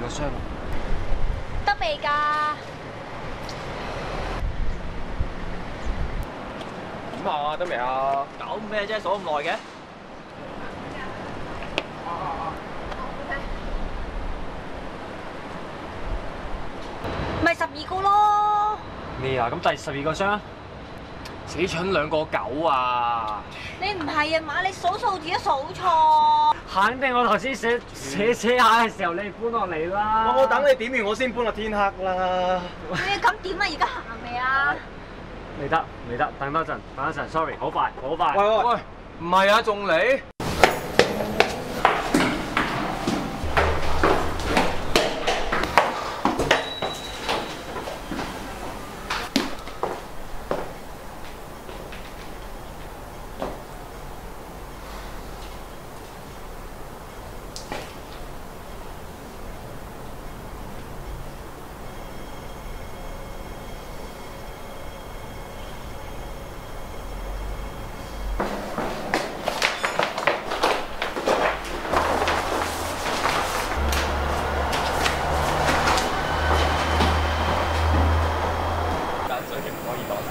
個箱，得未㗎？點啊？得未啊？搞咩啫？數咁耐嘅？咪十二個咯。咩啊？咁第十二個箱啊？死蠢兩個九啊！你唔係啊嘛？你數數字都數錯。肯定我頭先寫寫寫下嘅時候你搬落嚟啦。我等你點完我先搬落天黑啦。你咁點啊？而家行未啊？未得未得，等多陣，等一陣，sorry，好快好快。喂喂喂，唔係啊，仲嚟？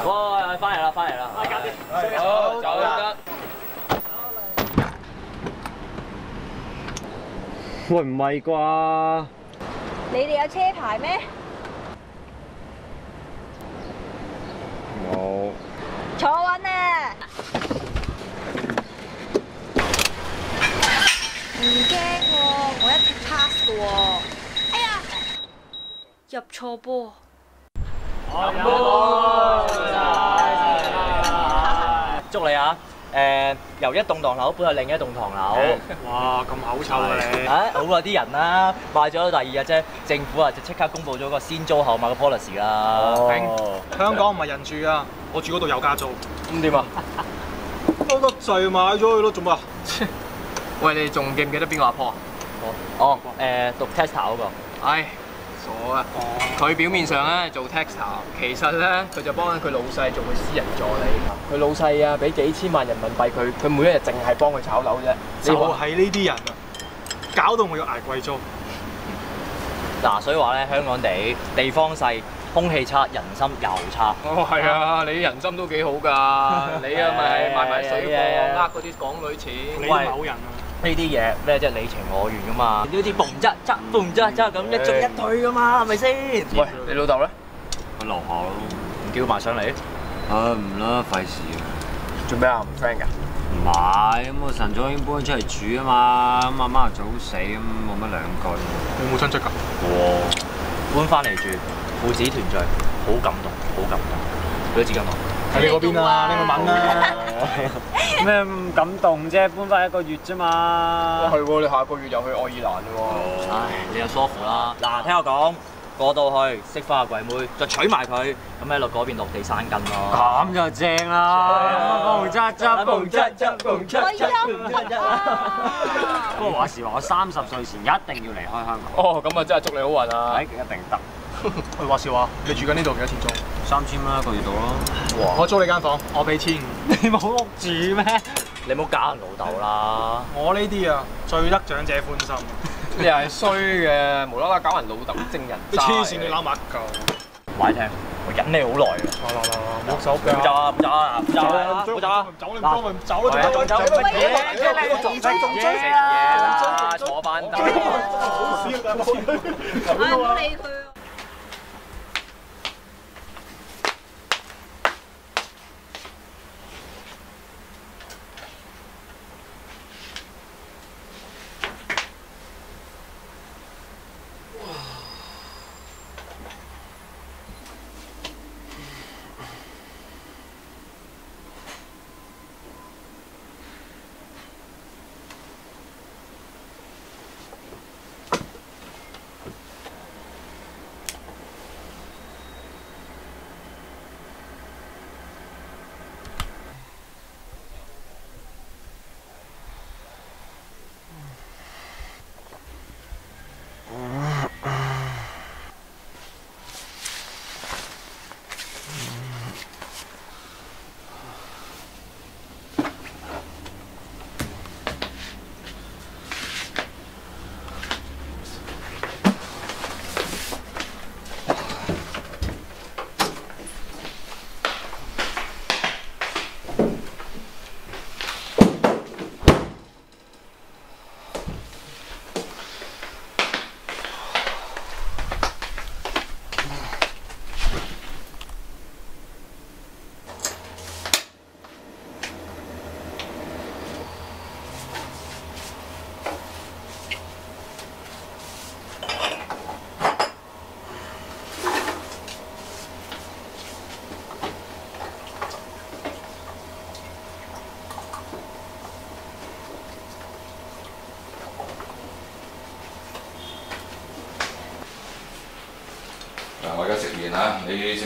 哇！翻嚟啦，翻嚟啦！好，走得。喂，唔係啩？你哋有車牌咩？冇。坐穩啊！唔驚喎，我一定 pass 嘅喎。哎呀，入錯波。祝誒，由一棟唐樓搬去另一棟唐樓。哇，咁口臭啊你！啊，好啊！啲人啦，買咗第二日啫，政府啊就即刻公布咗個先租後買嘅 policy 啦。頂香港唔係人住啊，我住嗰度有加租。咁點啊？多得滯買咗佢咯，做乜啊？喂，你仲記唔記得邊個阿婆啊？哦，誒讀 tester 嗰個。唉，傻啊！佢表面上咧做 texter，其實咧佢就幫緊佢老細做佢私人助理。佢老細啊，俾幾千萬人民幣佢，佢每一日淨係幫佢炒樓啫。就你話係呢啲人啊，搞到我要捱貴租。嗱，所以話咧，香港地地方細，空氣差，人心又差。哦，係啊，你人心都幾好㗎。你啊咪賣埋水貨，呃嗰啲港女錢。你某人啊，呢啲嘢咩即係你情我願噶嘛？呢啲蹦質質蹦質質咁一進一退噶嘛，係咪先？喂，你老豆咧？去樓下咯。唔叫埋上嚟？啊唔啦，費事啊。做咩啊？唔 friend 㗎？唔係，咁我晨早已經搬出嚟住啊嘛，咁阿媽又早死，咁冇乜兩句。有冇親戚㗎？哇！搬翻嚟住，父子團聚，好感動，好感動。俾啲紙巾我。喺你嗰邊啊，你咪問啦。咩咁感動啫？搬翻一個月啫嘛。係喎，你下個月又去愛爾蘭嘞喎。唉，你又舒服啦。嗱，聽我講，過到去識翻個鬼妹，就娶埋佢，咁喺度嗰邊落地生根咯。咁就正啦，蹦質質！不過話時話，我三十歲前一定要離開香港。哦，咁啊真係祝你好運啊係！一定得。喂，話笑話，你住緊呢度幾多錢租？三千蚊一個月到咯。我租你間房，我俾千五。你冇屋住咩？你冇搞人老豆啦。我呢啲啊，最得長者歡心。你又係衰嘅，無啦啦搞人老豆正人你黐線，你攬埋一嚿。話你聽，我忍你好耐啦。嚟嚟嚟，唔好手唔好走啊！唔走啊！唔走啊！唔好走啊！走你唔幫咪唔走咯，喂仲走乜嘢？仲仲走仲追食嘢啦！坐翻低。好屎啊！大佬，唉，唔好理佢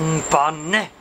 3番ね。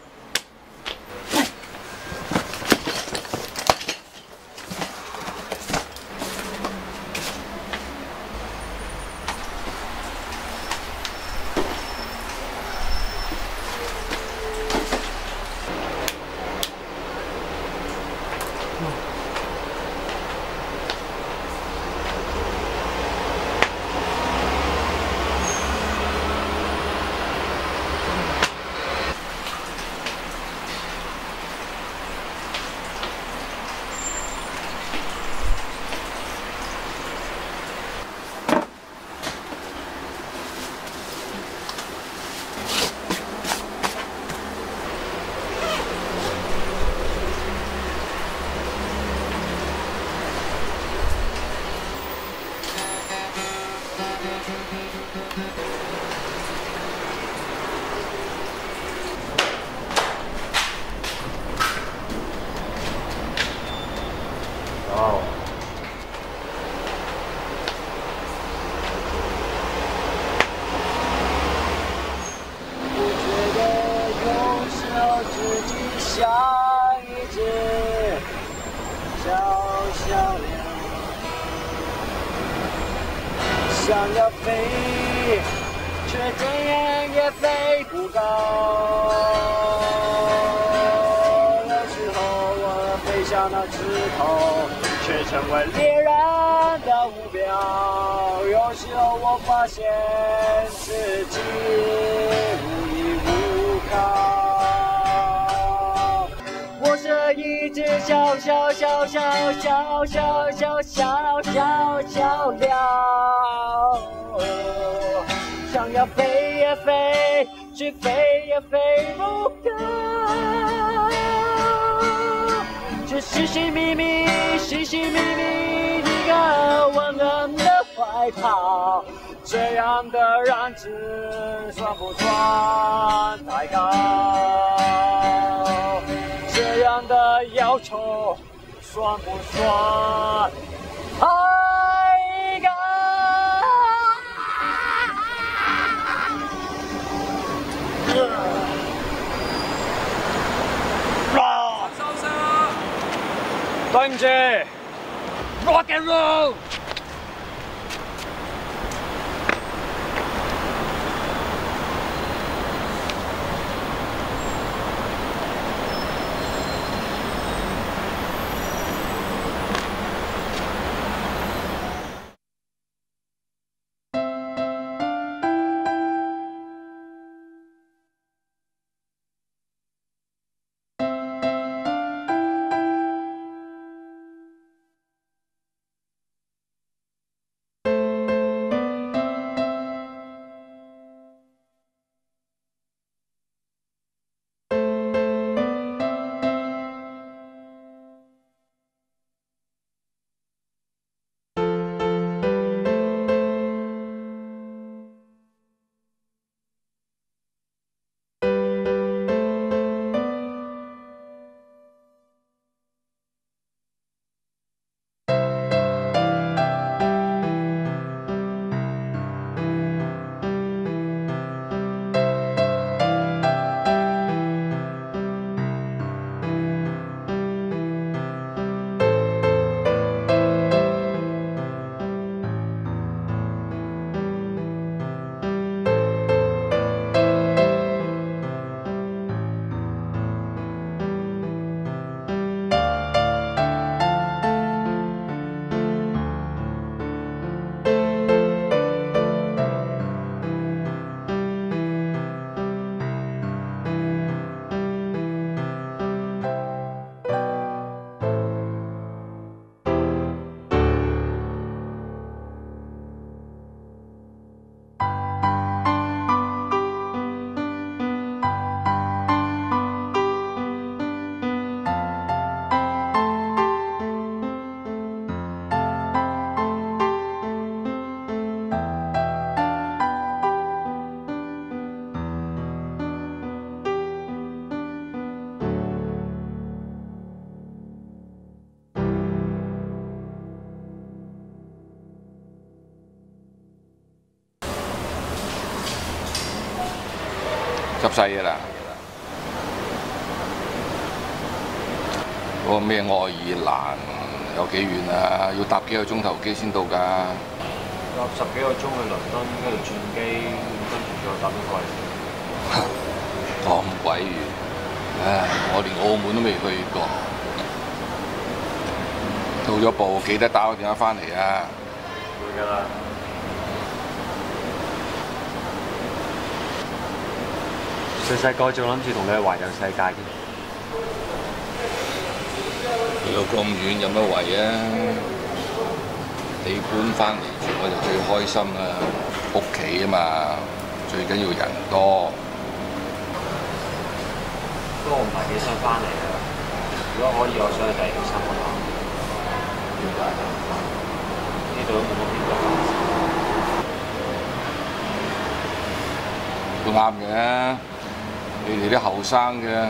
成为猎人的目标。有时候我发现自己无依无靠。我是一只小小小小小小小小小小鸟，想要飞也飞，却飞也飞不高。寻寻觅觅，寻寻觅觅一个温暖的怀抱，这样的日子算不算太高？这样的要求算不算太 MJ! Rock and roll! 晒嘢啦。嗰個咩愛爾蘭有幾遠啊？要搭幾個鐘頭機先到㗎。搭十幾個鐘去倫敦，跟住轉機，跟住再搭啲過嚟。咁鬼遠，唉！我連澳門都未去過。到咗步記得打個電話翻嚟啊！會㗎啦。細細個仲諗住同你去環遊世界添。去到咁遠有乜為啊？你搬翻嚟住我就最開心啦，屋企啊嘛，最緊要人多。不過我唔係幾想翻嚟啊！如果可以，我想去第二度生活下。點解啊？呢度都冇乜邊個都啱嘅。你哋啲後生嘅，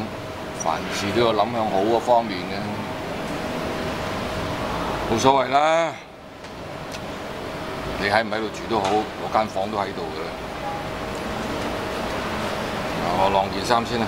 凡事都要諗向好嘅方面嘅，冇所謂啦。你喺唔喺度住都好，我間房都喺度嘅。我晾件衫先啦。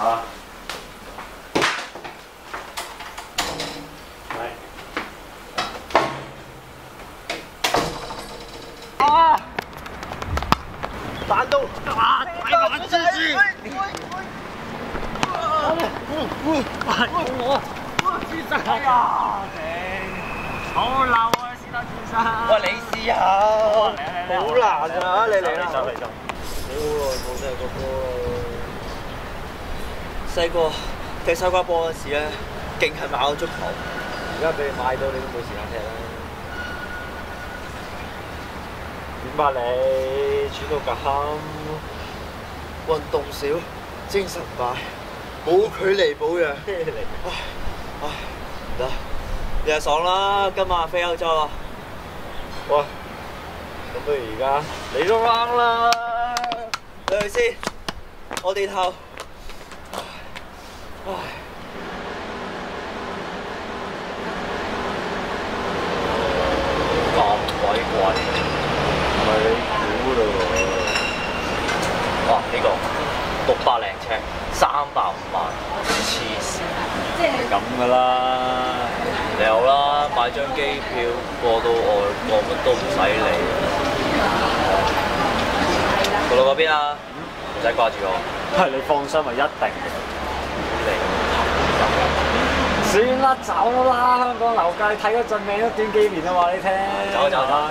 好。好啊。係。彈到啊！大眼蜘蛛。好流啊，先生先生。喂，你試下，好難啊！你嚟啦，嚟嚟你好耐冇踢過波啦。細個踢西瓜波嗰時咧，勁係買個足球，而家俾你買到，你都冇時間踢啦。點啊你？轉到咁，運動少，精神快，冇距離保養。唉唉，唔得，你就爽啦！今晚飛歐洲啦。喂，咁不如而家你都啱啦，你去先，我哋頭。唉，咁鬼貴，唔係你估嘞喎。哇！呢、個六百零尺，三百五萬，黐線，係咁㗎啦。你好啦，買張機票過到外國乜都唔使理。過到嗰邊啊，唔使掛住我。係你放心啊，一定。算啦，走啦！香港樓價你睇嗰陣命都短幾年啊，嘛你聽。走走啦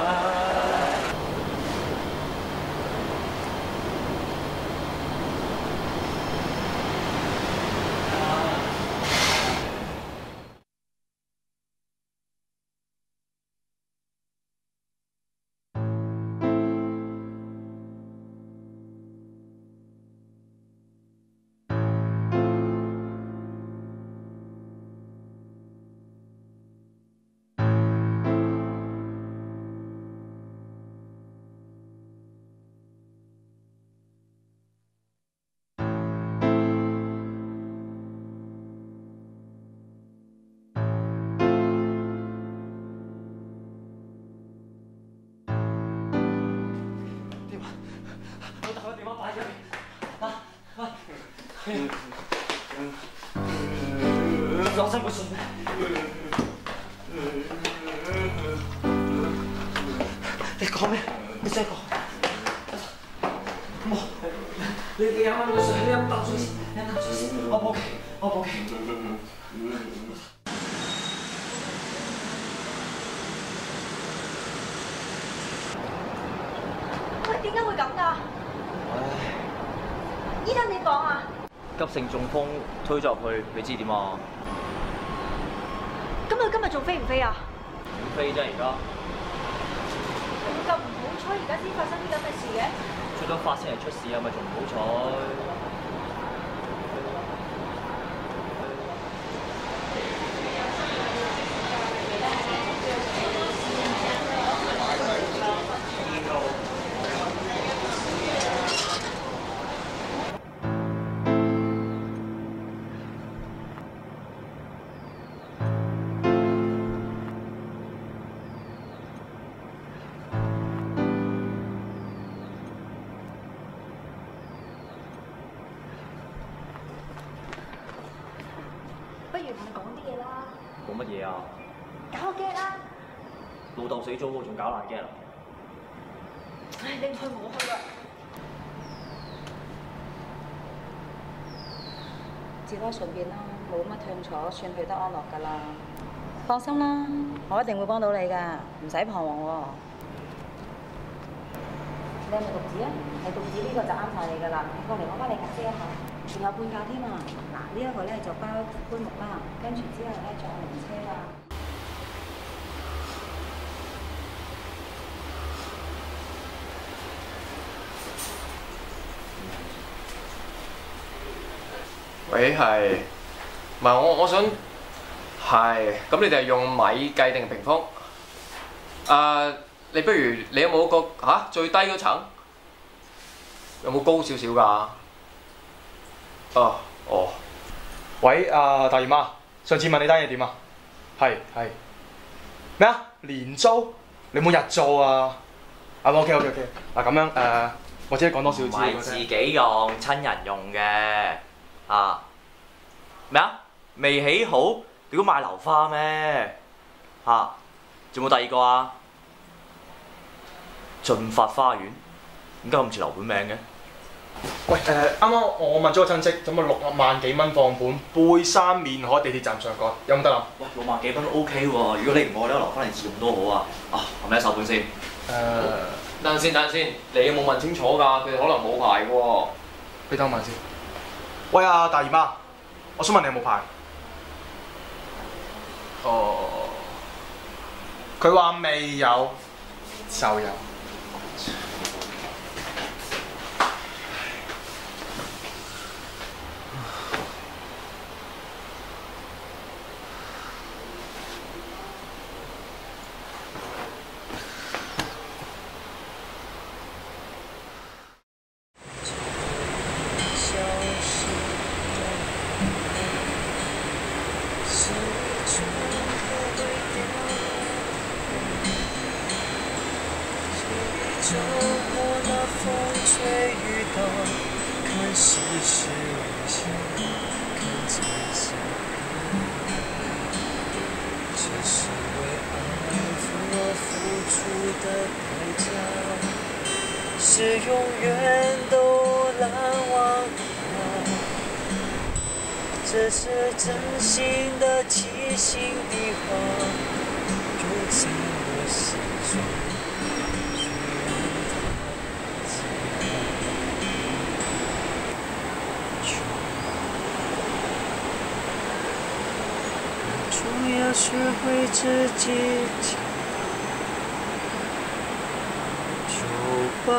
攞真本信。你講咩？你想講？冇。你你飲翻個水，你飲啖水先，飲啖水先。我報警，我報警。喂，點解會咁㗎？唉，醫生點講啊？急性中風推咗入去，你知點啊？咁佢今日仲飛唔飛啊？唔飛啫而家？咁唔好彩，而家先發生啲咁嘅事嘅。出咗發先係出事啊，咪仲唔好彩？死咗喎，仲搞爛 g 啊？唉，你唔去我去啦。節哀順便啦，冇乜痛楚，算去得安樂㗎啦。放心啦，我一定會幫到你㗎，唔使彷徨喎。你係咪獨子啊？係獨子呢個就啱晒你㗎啦，過嚟我幫你解釋一下，仲有半價添啊！嗱，呢一個咧就包棺木啦，跟住之後咧仲有靈車啦。喂，係，唔係我我想係，咁你哋係用米計定平方？誒、你不如你有冇個嚇、最低嗰層？有冇高少少㗎？哦，哦，喂，啊大姨媽，上次問你單嘢點啊？係係咩啊？年租？你冇日租啊？啊 OK OK OK，嗱咁樣誒、或者講多少自。己用，親人用嘅啊？咩啊？未起好，你估買樓花咩？嚇、仲有冇第二個啊？進發花園，點解咁似樓盤名嘅？喂誒，啱啱我問咗個親戚，咁啊六萬幾蚊放盤，背山面海地鐵站上蓋，有冇得諗？喂，六萬幾蚊都 OK 喎，如果你唔愛咧，留翻嚟自用都好啊。啊，係咪一手盤先？誒、等陣先，等陣先，你有冇問清楚㗎？佢哋可能冇牌喎。你等我問先。喂啊，大姨媽，我想問你有冇牌？哦，佢話未有，就有。真心的起心的话，住在我心中。终要学会自己讲，酒吧，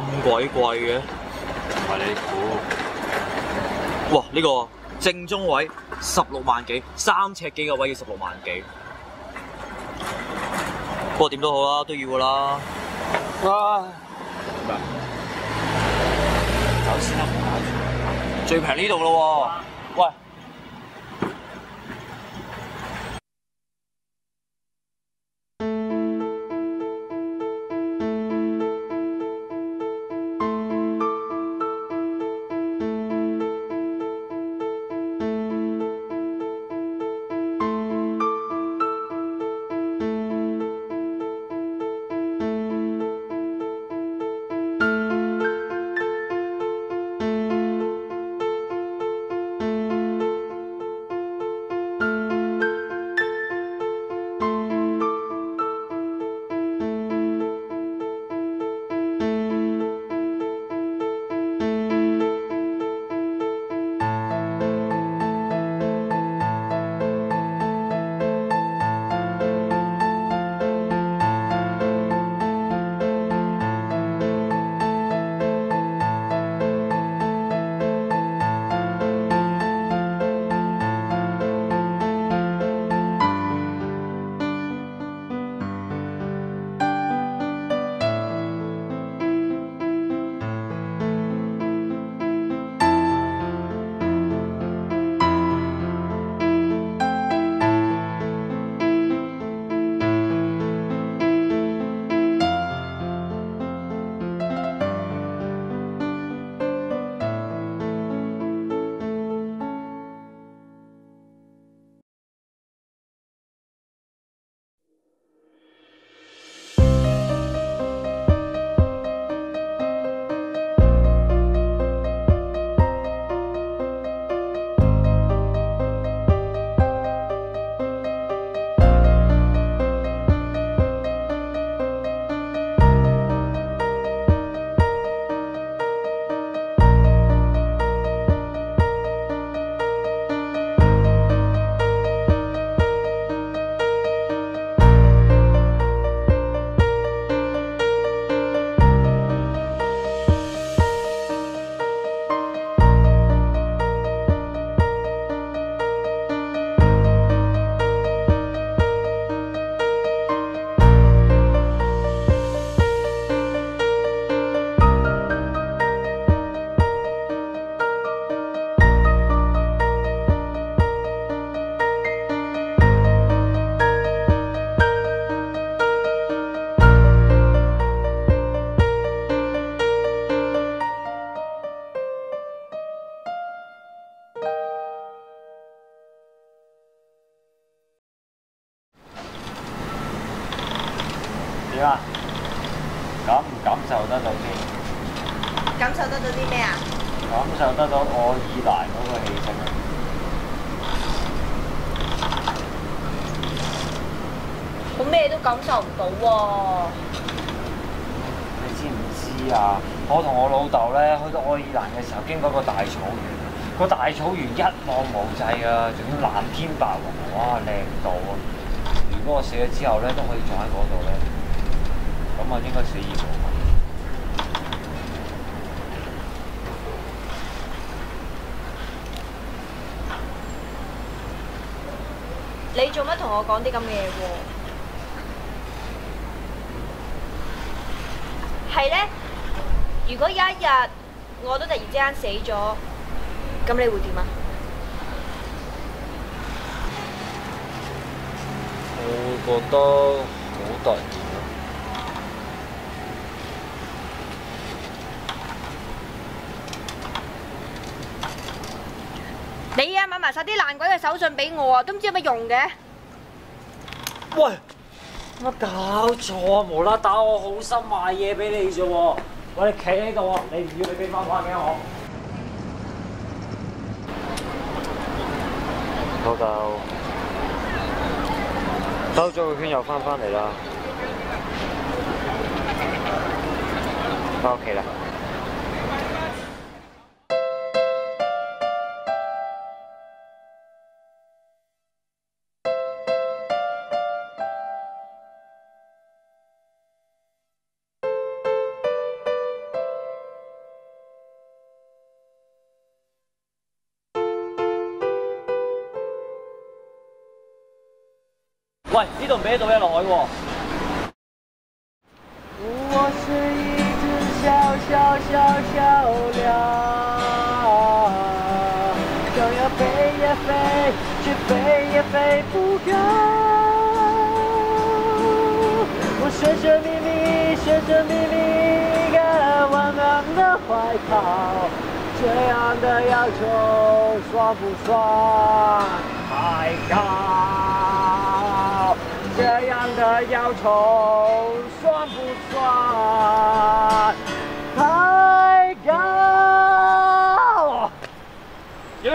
咁鬼貴嘅！唔係你估，哇，呢、個正中位十六萬幾，三尺幾嘅位要十六萬幾。不過點都好啦，都要噶啦。哇！走先啦。最平呢度咯喎，受得到先？感受得到啲咩啊？感受得到愛爾蘭嗰個氣息啊！我咩都感受唔到喎、你知唔知啊？我同我老豆咧去到愛爾蘭嘅時候，經過個大草原，個大草原一望無際啊，仲要藍天白雲，哇靚到啊！如果我死咗之後咧，都可以坐喺嗰度咧，咁啊應該死而無憾。你做乜同我講啲咁嘅嘢喎？係咧，如果有一日我都突然之間死咗，咁你會點啊？我會覺得好突然咯。你啊買埋晒啲爛鬼嘅手信俾我啊，都唔知有乜用嘅。乜搞錯啊？無啦打我好心買嘢俾你啫喎！喂，你企喺度啊！你唔要你俾翻返俾我。老豆，兜咗個圈又翻返嚟啦，翻屋企啦。喂，呢度唔俾到嘢落海喎。我是一只小小小小鸟，想要飞也飞，却飞也飞不高。我神神秘秘，神神秘秘，一个温暖的怀抱。这样的要求算不算太高？这样的要求算不算太高？耶、